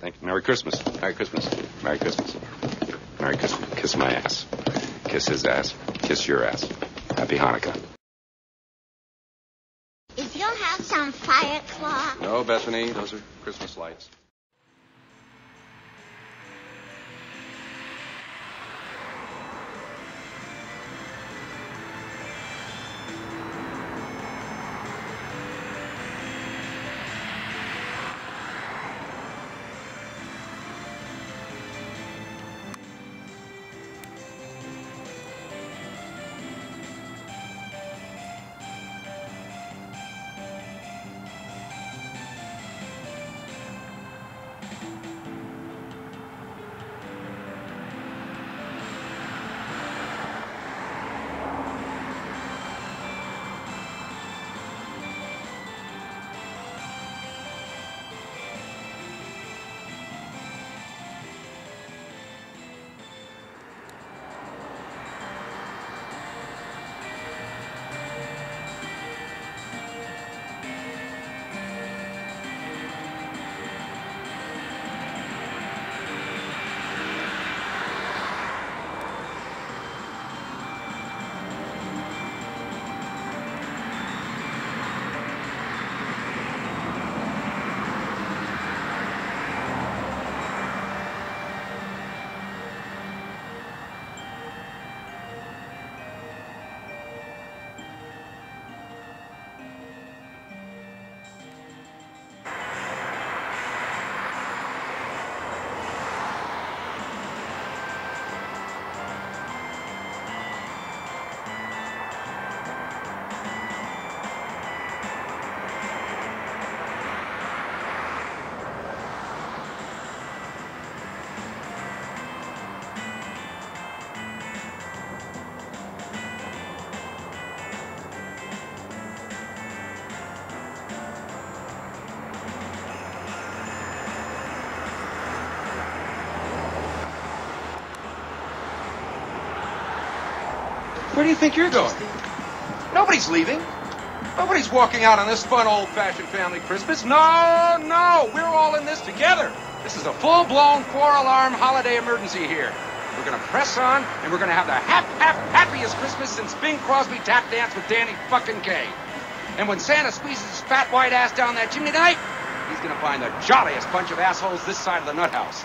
Thank you. Merry Christmas. Merry Christmas. Merry Christmas. Merry Christmas. Kiss my ass. Kiss his ass. Kiss your ass. Happy Hanukkah. Is your house on fire, Clark? No, Bethany, those are Christmas lights. Where do you think you're going? Nobody's leaving. Nobody's walking out on this fun old-fashioned family Christmas. No, no, we're all in this together. This is a full-blown four-alarm holiday emergency here. We're gonna press on, and we're gonna have the hap, hap, happiest Christmas since Bing Crosby tap danced with Danny fucking Kaye. And when Santa squeezes his fat white ass down that chimney tonight, he's gonna find the jolliest bunch of assholes this side of the nut house.